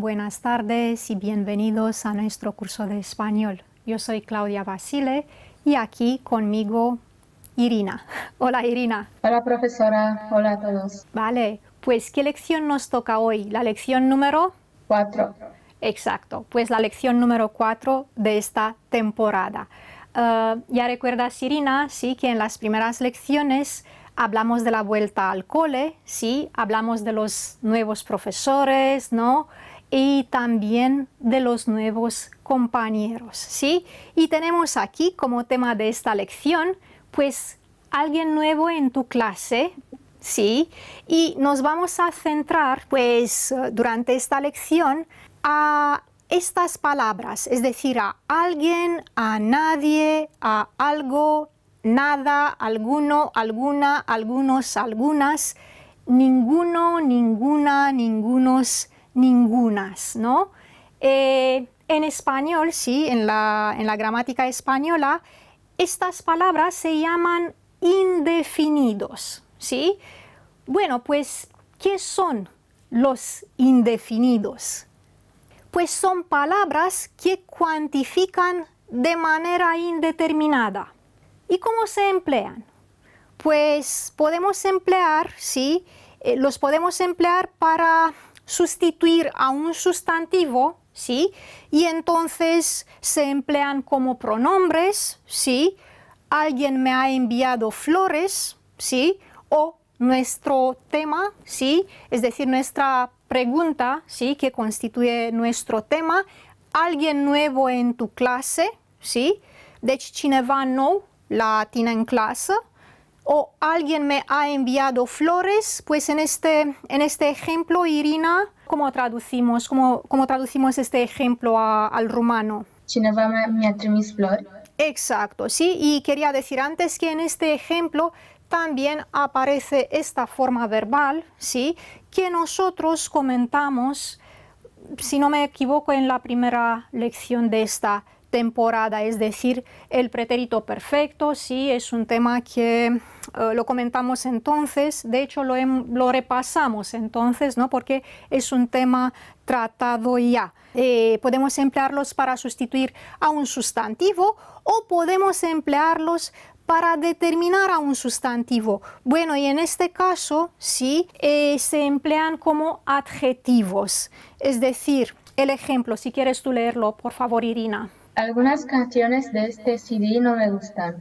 buenas tardes y bienvenidos a nuestro curso de español. Yo soy Claudia Basile y aquí conmigo Irina. Hola Irina. Hola profesora, hola a todos. Vale, pues ¿qué lección nos toca hoy? La lección número Cuatro. Exacto, pues la lección número 4 de esta temporada. Ah, ya recuerdas, Irina, sí, que en las primeras lecciones hablamos de la vuelta al cole, sí, hablamos de los nuevos profesores, ¿no? Y también de los nuevos compañeros, sí. Y tenemos aquí como tema de esta lección, pues alguien nuevo en tu clase, sí. Y nos vamos a centrar, pues, durante esta lección a estas palabras, es decir, a alguien, a nadie, a algo, nada, alguno, alguna, algunos, algunas, ninguno, ninguna, ningunos, ningunas, ¿no? Eh, en español, sí, en la, en la gramática española, estas palabras se llaman indefinidos, ¿sí? Bueno, pues, ¿qué son los indefinidos? Pues son palabras que cuantifican de manera indeterminada. ¿Y cómo se emplean? Pues podemos emplear, sí, eh, los podemos emplear para sustituir a un sustantivo, sí, y entonces se emplean como pronombres, sí, alguien me ha enviado flores, sí, o nuestro tema, sí, es decir, nuestra pregunta, sí, que constituye nuestro tema, alguien nuevo en tu clase, sí, deci cineva nou la tine en clase, o alguien me ha enviado flores, pues en este, en este ejemplo, Irina, ¿cómo traducimos, cómo, cómo traducimos este ejemplo a- al rumano? Cineva mi- mi-a trimis flori. Exacto, sí, y quería decir antes que en este ejemplo también aparece esta forma verbal, sí, que nosotros comentamos, si no me equivoco, en la primera lección de esta temporada, es decir, el pretérito perfecto, sí, es un tema que eh, lo comentamos entonces, de hecho lo, lo repasamos entonces, ¿no? Porque es un tema tratado ya. Eh, podemos emplearlos para sustituir a un sustantivo o podemos emplearlos para determinar a un sustantivo. Bueno, y en este caso, sí, eh, se emplean como adjetivos. Es decir, el ejemplo, si quieres tú leerlo, por favor, Irina. Algunas canciones de este CD no me gustan.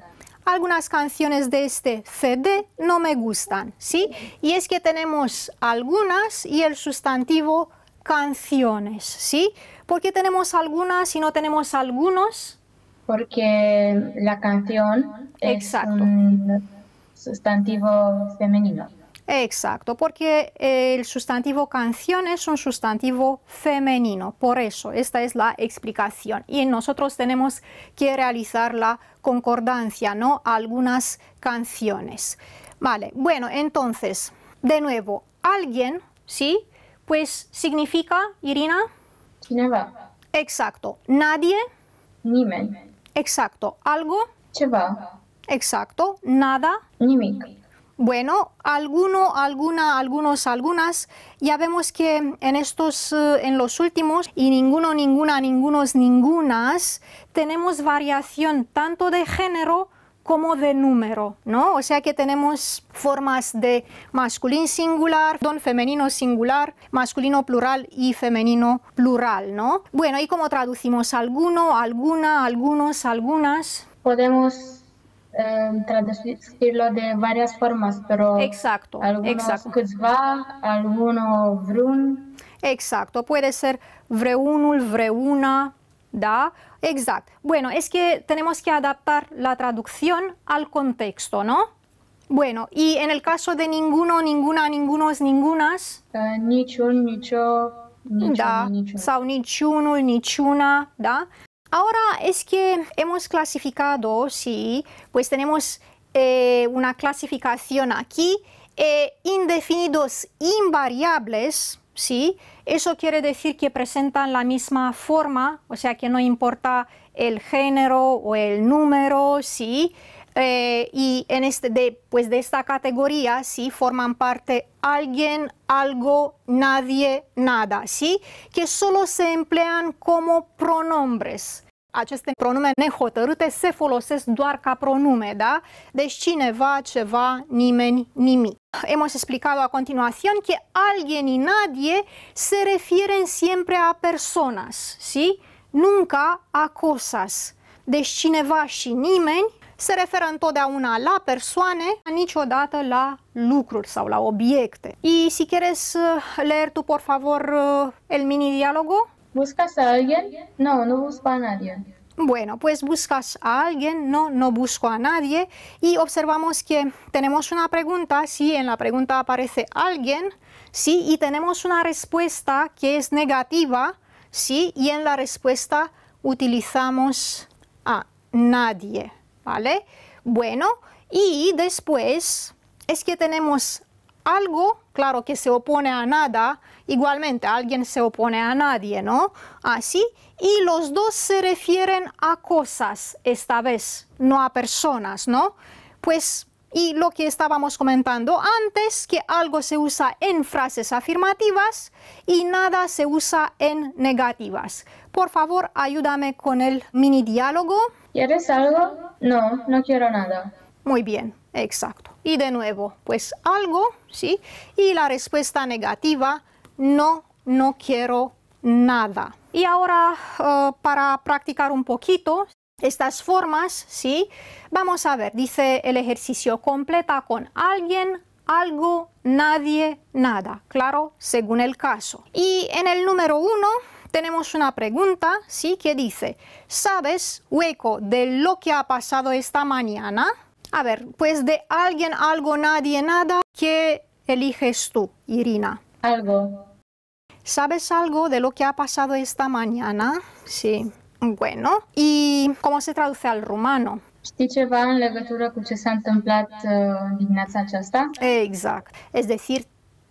Algunas canciones de este CD no me gustan, ¿sí? Y es que tenemos algunas y el sustantivo canciones, ¿sí? Porque tenemos algunas y no tenemos algunos. Porque la canción es un sustantivo femenino. Exacto, porque el sustantivo canción es un sustantivo femenino. Por eso, esta es la explicación. Y nosotros tenemos que realizar la concordancia, ¿no? Algunas canciones. Vale, bueno, entonces, de nuevo, alguien, ¿sí? Pues significa, Irina, Cineva, exacto, nadie, nimeni. exacto, algo, Ceva, exacto, nada, nimic. Bueno, alguno, alguna, algunos, algunas, ya vemos que en estos, eh, en los últimos, y ninguno, ninguna, ningunos, ningunas, tenemos variación tanto de género como de número, ¿no? O sea que tenemos formas de masculino singular, don femenino singular, masculino plural y femenino plural, ¿no? Bueno, ¿y cómo traducimos alguno, alguna, algunos, algunas? Podemos traducirlo de varias formas, pero Exacto, algunos exacto. câțiva, alguno vrun. Exacto, puede ser vreunul, vreuna, ¿da? Exacto. Bueno, es que tenemos que adaptar la traducción al contexto, ¿no? Bueno, y en el caso de ninguno, ninguna, ningunos, ningunas, Uh, niciun, nicio, niciun, da, niciun. sau niciunul, niciuna, da. Ahora es que hemos clasificado, sí, pues tenemos eh, una clasificación aquí, eh, indefinidos invariables, sí, eso quiere decir que presentan la misma forma, o sea que no importa el género o el número, sí. Eh, y en este, de, pues de esta categoría, sí, forman parte alguien, algo, nadie, nada, sí, que solo se emplean como pronombres. Aceste pronume nehotărâte se folosesc doar ca pronume, da? Deci cineva, ceva, nimeni, nimic. Hemos explicado a continuación que alguien y nadie se refieren siempre a personas, ¿sí? Nunca a cosas. Deci cineva și nimeni se referă întotdeauna la persoane, niciodată la lucruri sau la obiecte. Y si quieres leer tú, por favor, el mini diálogo. ¿Buscas a alguien? No, no busco a nadie. Bueno, pues buscas a alguien, no, no busco a nadie y observamos que tenemos una pregunta, sí, en la pregunta aparece alguien, sí, y tenemos una respuesta que es negativa, sí, y en la respuesta utilizamos a nadie. ¿Vale? Bueno, y después es que tenemos algo, claro, que se opone a nada, igualmente alguien se opone a nadie, ¿no? Así, y los dos se refieren a cosas esta vez, no a personas, ¿no? Pues, y lo que estábamos comentando antes, que algo se usa en frases afirmativas y nada se usa en negativas. Por favor, ayúdame con el mini diálogo. ¿Quieres algo? No, no quiero nada. Muy bien, exacto. Y de nuevo, pues algo, ¿sí? Y la respuesta negativa, no, no quiero nada. Y ahora, uh, para practicar un poquito estas formas, ¿sí? Vamos a ver, dice el ejercicio completa con alguien, algo, nadie, nada. Claro, según el caso. Y en el número uno, tenemos una pregunta, ¿sí? Que dice, ¿sabes, hueco, de lo que ha pasado esta mañana? A ver, pues de alguien, algo, nadie, nada, ¿qué eliges tú, Irina? Algo. ¿Sabes algo de lo que ha pasado esta mañana? Sí. Bueno, ¿y cómo se traduce al rumano? Știi ceva în legătură cu ce s-a întâmplat uh, dimineața aceasta? Exact. Es decir,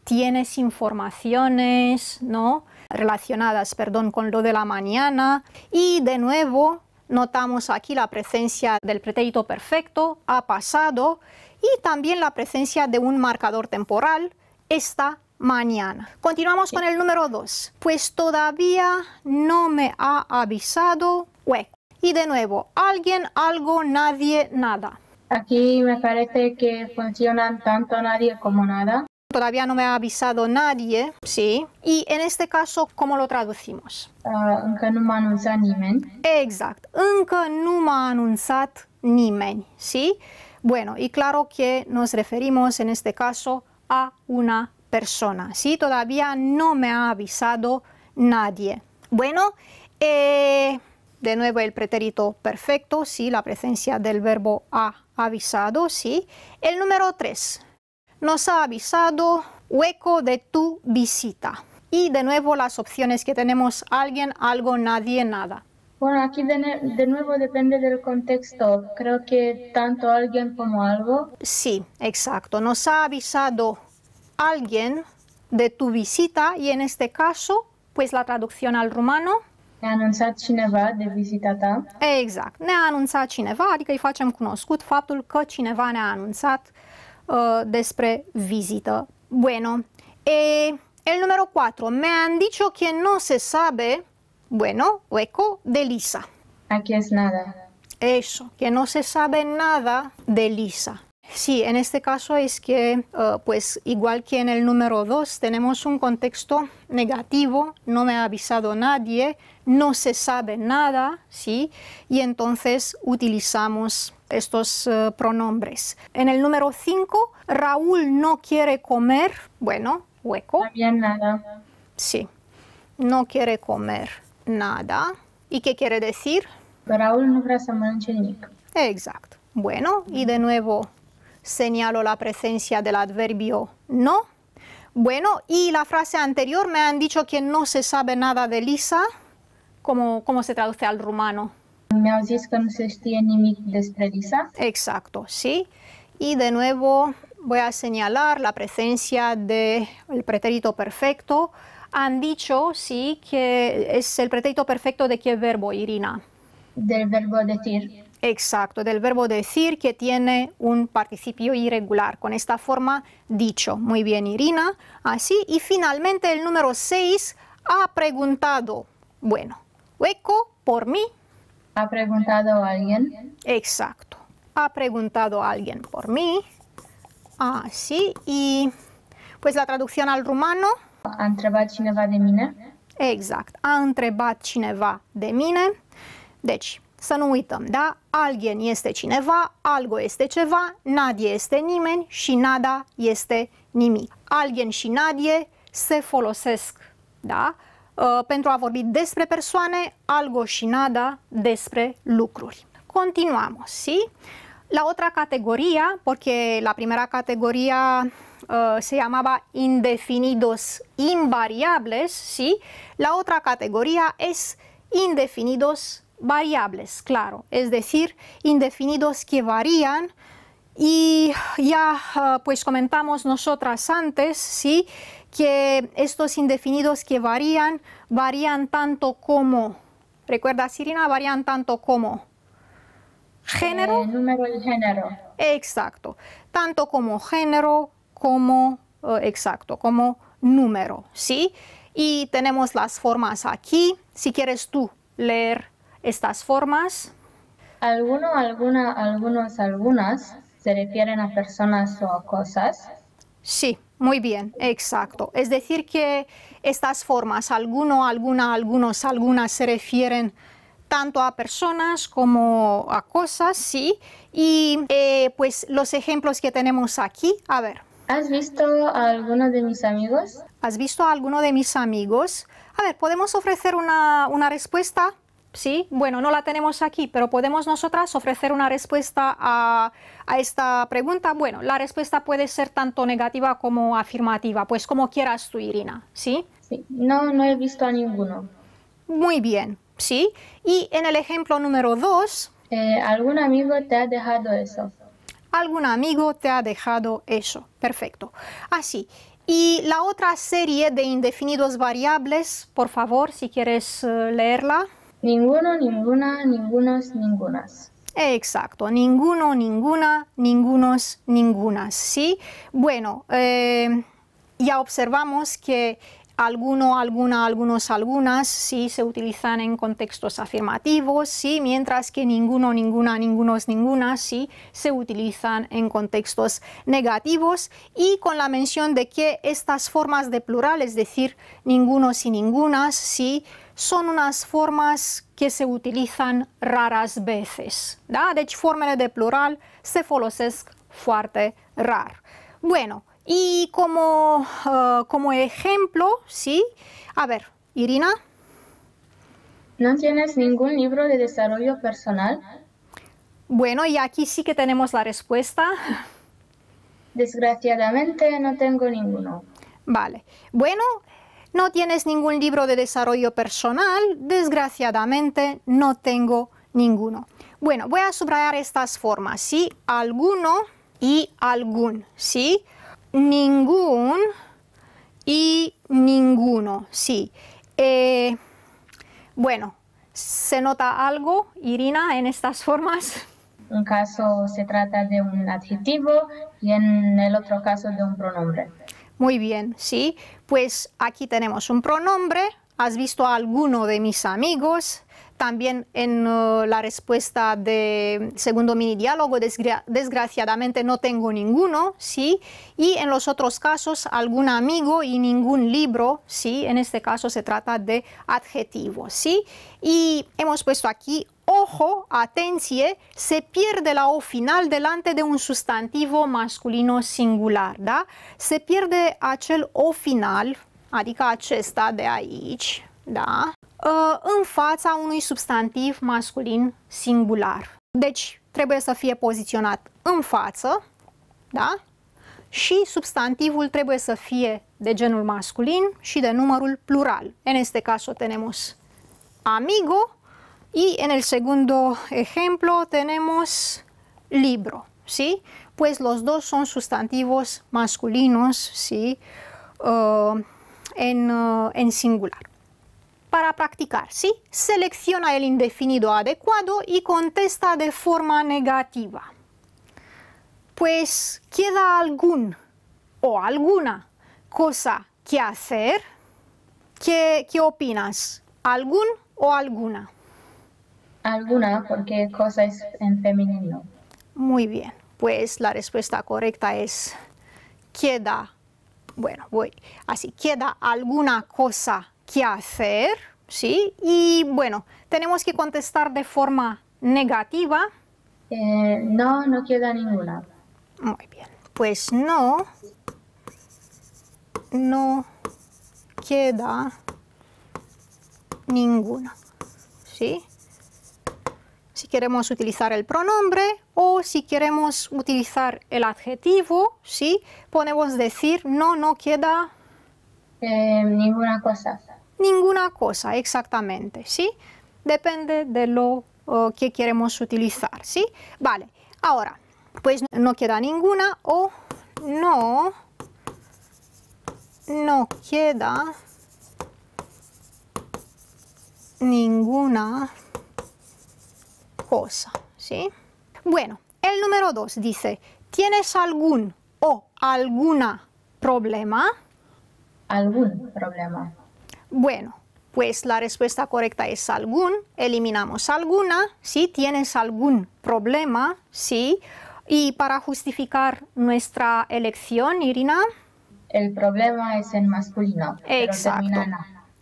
tienes informaciones, ¿no? relacionadas, perdón, con lo de la mañana y de nuevo notamos aquí la presencia del pretérito perfecto, ha pasado y también la presencia de un marcador temporal, esta mañana. Continuamos con el número 2. Pues todavía no me ha avisado hueco. Y de nuevo, alguien, algo, nadie, nada. Aquí me parece que funcionan tanto nadie como nada. Todavía no me ha avisado nadie, sí. Y en este caso, ¿cómo lo traducimos? Uh, încă nu m-a anunțat nimeni. Exact. Încă nu m-a anunțat nimeni, ¿sí? Bueno, y claro que nos referimos en este caso a una persona, ¿sí? Todavía no me ha avisado nadie. Bueno, eh, de nuevo el pretérito perfecto, sí, la presencia del verbo ha avisado, sí. El número 3, nos ha avisado hueco de tu visita. Y de nuevo las opciones que tenemos alguien, algo, nadie, nada. Bueno, aquí de, de, nuevo depende del contexto. Creo que tanto alguien como algo. Sí, exacto. Nos ha avisado alguien de tu visita y en este caso, pues la traducción al rumano. Ne-a anunțat cineva de vizita ta. Exact. Ne-a anunțat cineva, adică îi facem cunoscut faptul că cineva ne-a anunțat uh, despre vizită. Bueno, eh, el número 4. Me han dicho que no se sabe, bueno, hueco, de Lisa. Aquí es nada. Eso, que no se sabe nada de Lisa. Sí, en este caso es que, uh, pues igual que en el número 2, tenemos un contexto negativo, no me ha avisado nadie, no se sabe nada, ¿sí? Y entonces utilizamos estos uh, pronombres. En el número 5, Raúl no quiere comer, bueno, hueco. También nada. Sí, no quiere comer nada. ¿Y qué quiere decir? Raúl no vrea. Exacto. Bueno, y de nuevo señalo la presencia del adverbio no. Bueno, y la frase anterior me han dicho que no se sabe nada de Lisa. ¿Cómo, cómo se traduce al rumano? Mi-au zis că nu se știe nimic despre Lisa. Exacto, sí. Y de nuevo voy a señalar la presencia del pretérito perfecto. Han dicho, sí, que es el pretérito perfecto de qué verbo, Irina. Del verbo decir. Exacto, del verbo decir que tiene un participio irregular con esta forma dicho. Muy bien, Irina. Así. Y finalmente el número 6 ha preguntado. Bueno, hueco por mí. ¿Ha preguntado alguien? Exacto. Ha preguntado alguien por mí. Así. Y pues la traducción al rumano. A întrebat cineva de mine? Exact. A întrebat cineva de mine. Deci, să nu uităm, da? Alguien este cineva, algo este ceva, nadie este nimeni și nada este nimic. Alguien și nadie se folosesc, da? Uh, pentru a vorbi despre persoane, algo și nada despre lucruri. Continuamos, ¿sí? La otra categoría, porque la primera categoría uh, se llamaba indefinidos invariables, ¿sí? La otra categoría es indefinidos variables, claro, es decir, indefinidos que varían y ya uh, pues comentamos nosotras antes, ¿sí? Que estos indefinidos que varían, varían tanto como, recuerda Sirina, varían tanto como género. Eh, número y género. Exacto, tanto como género como, uh, exacto, como número, ¿sí? Y tenemos las formas aquí. Si quieres tú leer estas formas. Alguno, alguna, algunos, algunas se refieren a personas o a cosas. Sí, muy bien, exacto. Es decir que estas formas, alguno, alguna, algunos, algunas, se refieren tanto a personas como a cosas, sí. Y eh, pues los ejemplos que tenemos aquí, a ver. ¿Has visto a alguno de mis amigos? ¿Has visto a alguno de mis amigos? A ver, ¿podemos ofrecer una, una respuesta? Sí, bueno, no la tenemos aquí, pero podemos nosotras ofrecer una respuesta a, a, esta pregunta. Bueno, la respuesta puede ser tanto negativa como afirmativa, pues como quieras tú, Irina, ¿sí? Sí, no, no he visto a ninguno. Muy bien, ¿sí? Y en el ejemplo número dos. Eh, ¿Algún amigo te ha dejado eso? Algún amigo te ha dejado eso. Perfecto. Así. Y la otra serie de indefinidos variables, por favor, si quieres uh, leerla. Ninguno, ninguna, ningunos, ningunas. Exacto, ninguno, ninguna, ningunos, ningunas, ¿sí? Bueno, eh, ya observamos que alguno, alguna, algunos, algunas, sí se utilizan en contextos afirmativos, sí, mientras que ninguno, ninguna, ningunos, ningunas, sí se utilizan en contextos negativos y con la mención de que estas formas de plural, es decir, ningunos y ningunas, sí, son unas formas que se utilizan raras veces. Da? Deci formele de plural se folosesc foarte rar. Bueno, y como, uh, como ejemplo, ¿sí? A ver, Irina. ¿No tienes ningún libro de desarrollo personal? Bueno, y aquí sí que tenemos la respuesta. Desgraciadamente no tengo ninguno. Vale. Bueno, no tienes ningún libro de desarrollo personal. Desgraciadamente no tengo ninguno. Bueno, voy a subrayar estas formas, ¿sí? Alguno y algún, ¿sí? Ningún y ninguno, sí. Eh, bueno, ¿se nota algo, Irina, en estas formas? Un caso se trata de un adjetivo y en el otro caso de un pronombre. Muy bien, sí. Pues aquí tenemos un pronombre. ¿Has visto a alguno de mis amigos? También en uh, la respuesta de segundo mini diálogo, desgra desgraciadamente no tengo ninguno, ¿sí? Y en los otros casos, algún amigo y ningún libro, ¿sí? En este caso se trata de adjetivos, ¿sí? Y hemos puesto aquí ojo, atenție, se pierde la o final delante de un sustantivo masculino singular, da? Se pierde acel o final, adică acesta de aici, da? Uh, în fața unui substantiv masculin singular. Deci trebuie să fie poziționat în față, da? Și substantivul trebuie să fie de genul masculin și de numărul plural. En este caso tenemos amigo y en el segundo ejemplo tenemos libro, ¿sí? Pues los dos son sustantivos masculinos, ¿sí? Uh, en, uh, en singular. Para practicar, ¿sí? Selecciona el indefinido adecuado y contesta de forma negativa. Pues queda algún o alguna cosa que hacer. ¿Qué, qué opinas? ¿Algún o alguna? Alguna, porque cosa es en femenino. Muy bien, pues la respuesta correcta es queda, bueno, voy así, queda alguna cosa que hacer, ¿sí? Y bueno, tenemos que contestar de forma negativa. Eh, no, no queda ninguna. Muy bien, pues no, no queda ninguna, ¿sí? Si queremos utilizar el pronombre o si queremos utilizar el adjetivo, ¿sí? Podemos decir no, no queda Eh, ninguna cosa. Ninguna cosa exactamente, ¿sí? Depende de lo que queremos utilizar, ¿sí? Vale, ahora, pues no queda ninguna o no, no queda ninguna cosa, ¿sí? Bueno, el número dos dice, ¿tienes algún o alguna problema? Algún problema. Bueno, pues la respuesta correcta es algún, eliminamos alguna, si tienes algún problema, sí. Y para justificar nuestra elección, Irina, El problema es en masculino. Exacto.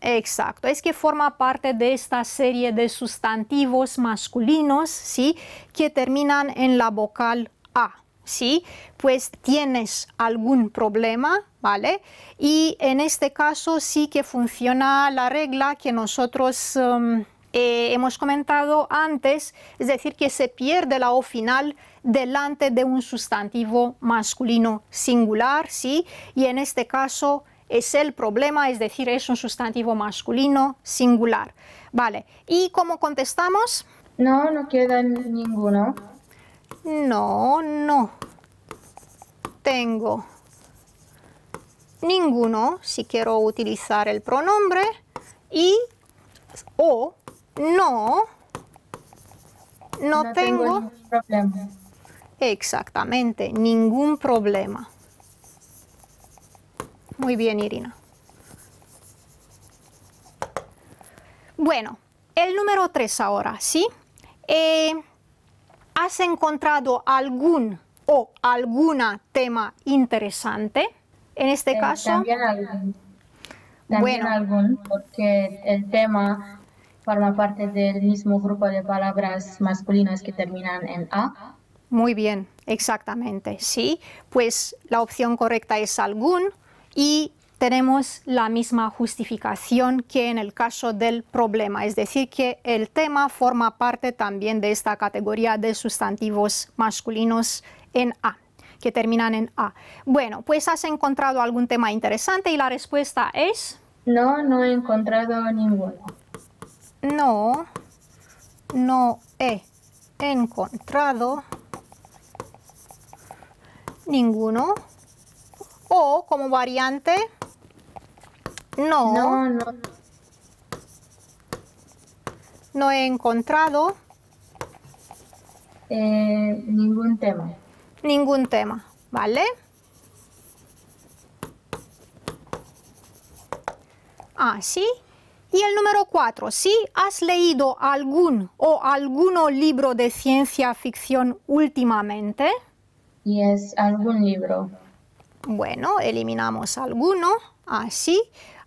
Exacto, es que forma parte de esta serie de sustantivos masculinos, ¿sí? Que terminan en la vocal A, ¿sí? Pues tienes algún problema, ¿vale? Y en este caso sí que funciona la regla que nosotros um, eh, hemos comentado antes, es decir, que se pierde la O final delante de un sustantivo masculino singular, ¿sí? Y en este caso es el problema, es decir, es un sustantivo masculino singular. Vale, ¿y cómo contestamos? No, no queda ninguno. No, no tengo ninguno si quiero utilizar el pronombre y o no, no, tengo ningún problema. exactamente ningún problema. Muy bien, Irina. Bueno, el número 3 ahora, ¿sí? Eh, ¿Has encontrado algún o alguna tema interesante? En este Eh, caso, También algún. También Bueno. algún, porque el tema forma parte del mismo grupo de palabras masculinas que terminan en A. muy bien, exactamente, sí. Pues la opción correcta es algún y tenemos la misma justificación que en el caso del problema, es decir, que el tema forma parte también de esta categoría de sustantivos masculinos en A, que terminan en A. Bueno, pues has encontrado algún tema interesante y la respuesta es No, no he encontrado ninguno. no, no he encontrado ninguno. O como variante, no, No, no, no he encontrado eh, ningún tema. ningún tema, ¿vale? Ah, sí. Y el número cuatro, ¿sí? ¿Has leído algún o alguno libro de ciencia ficción últimamente? Y es algún libro. Bueno, eliminamos alguno, así,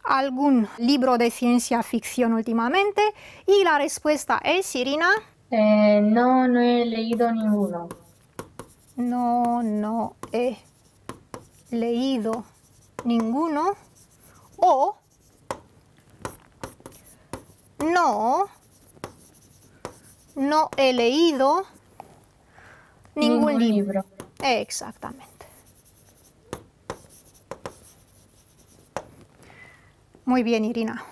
algún libro de ciencia ficción últimamente. Y la respuesta es, Irina, Eh, no, no he leído ninguno. no, no he leído ninguno. O no, no he leído ningún, libro. Exactamente. Muy bien, Irina.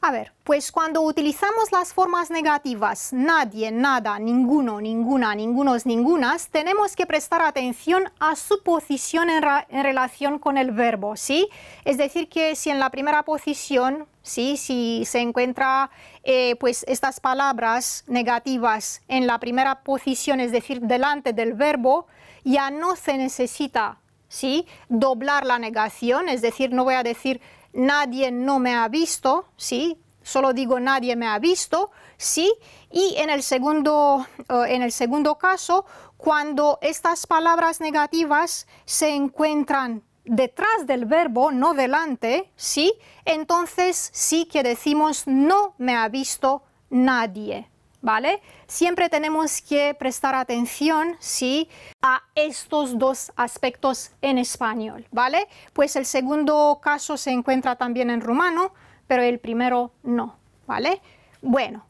A ver, pues cuando utilizamos las formas negativas, nadie, nada, ninguno, ninguna, ningunos, ningunas, tenemos que prestar atención a su posición en, relación con el verbo, ¿sí? Es decir, que si en la primera posición, ¿sí? Si se encuentra eh, pues estas palabras negativas en la primera posición, es decir, delante del verbo, ya no se necesita, ¿sí? Doblar la negación, es decir, no voy a decir nadie no me ha visto, ¿sí? Solo digo nadie me ha visto, ¿sí? Y en el segundo, eh, en el segundo caso, cuando estas palabras negativas se encuentran detrás del verbo, no delante, ¿sí? Entonces sí que decimos no me ha visto nadie, ¿vale? Siempre tenemos que prestar atención, ¿sí? A estos dos aspectos en español, ¿vale? Pues el segundo caso se encuentra también en rumano, pero el primero no, ¿vale? Bueno,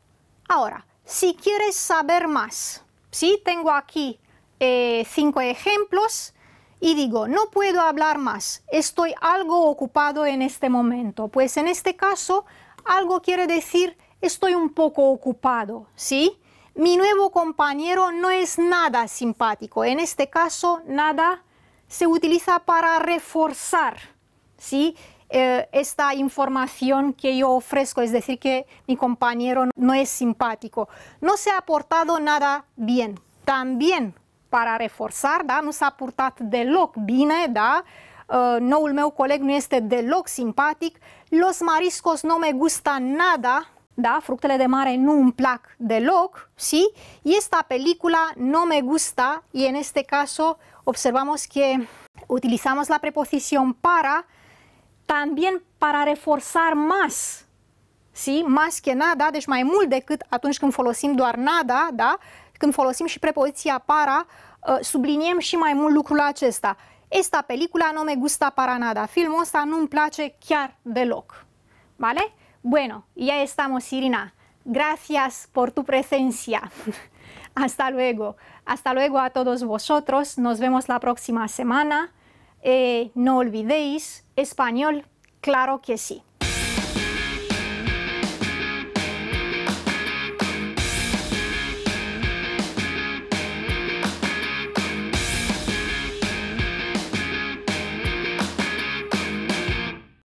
ahora, si quieres saber más, ¿sí? Tengo aquí eh, cinco ejemplos y digo, no puedo hablar más, estoy algo ocupado en este momento. Pues en este caso, algo quiere decir estoy un poco ocupado, ¿sí? Mi nuevo compañero no es nada simpático. En este caso, nada se utiliza para reforzar, ¿sí? Eh, esta información que yo ofrezco, es decir, que mi compañero no es simpático. No se ha portado nada bien. También para reforçar, da? nu s-a purtat deloc bine, da? Uh, noul meu coleg nu este deloc simpatic, los mariscos no me gusta nada, da? fructele de mare nu îmi plac deloc, ¿sí? Y esta película no me gusta y en este caso observamos que utilizamos la preposición para también para reforzar más, ¿sí? Más que nada, deci mai mult decât atunci când folosim doar nada, da? Când folosim și prepoziția para, Uh, subliniem și mai mult lucrul acesta. Esta película no me gusta para nada. Filmul ăsta nu-mi place chiar deloc. ¿Vale? Bueno, ya estamos, Irina. Gracias por tu presencia. Hasta luego. Hasta luego a todos vosotros. Nos vemos la próxima semana. Eh, no olvidéis, español, claro que sí.